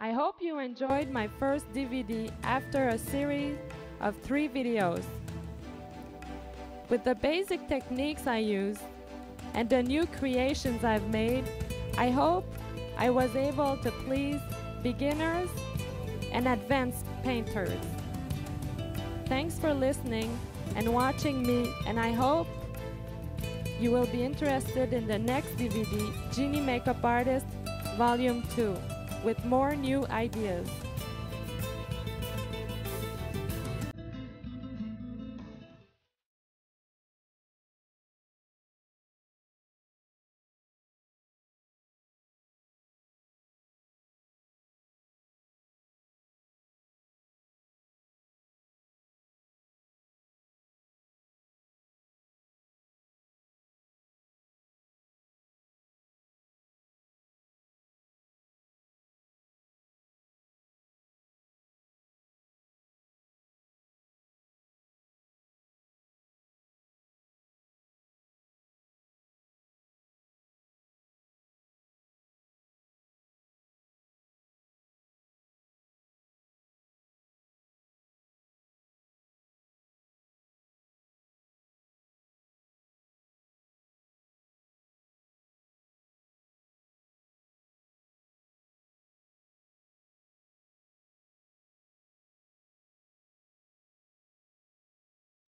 I hope you enjoyed my first DVD after a series of three videos. With the basic techniques I use and the new creations I've made, I hope I was able to please beginners and advanced painters. Thanks for listening and watching me, and I hope you will be interested in the next DVD, Genie Makeup Artist Volume 2, with more new ideas.